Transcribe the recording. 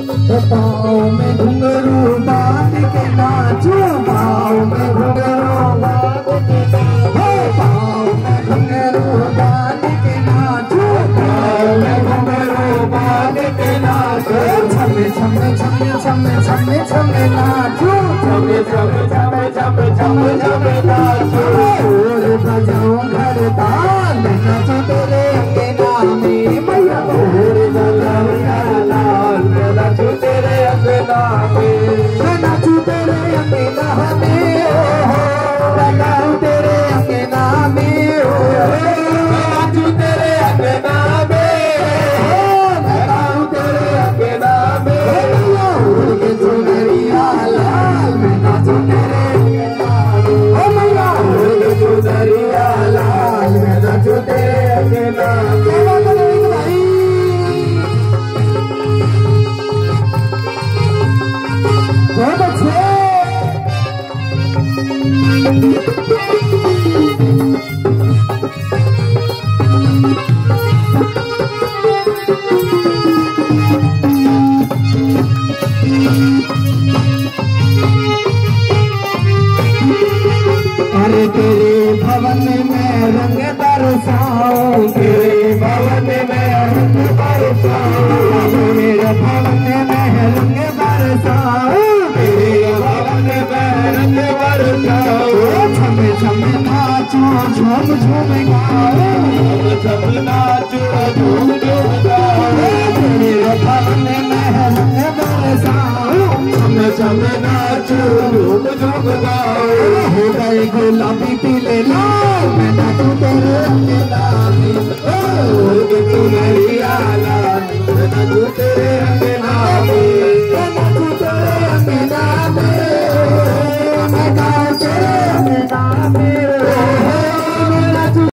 पाँव में घुंघरू बाँध के नाचो पाँव में बजाओ घर ताल नाचो में अरे तेरे भवन में रंग बरसाओ तेरे भवन में रंग बरसाओ मेरे भवन में रंग बरसाओ तेरे भवन में रंग बरसाओ। छम छम नाचो झूम झूम गाओ। छम नाचो झूम झूम गाओ। मेरे भवन में चमना चूलूप झुक गए हो गए गुलाबी पीले लाल बेटा तू तेरे अपने लाली ओ कि तू मेरी आला बेटा तू तेरे अपने लाली बेटा तू तेरे अपने लाली मैं गाँव तेरे अपने लाली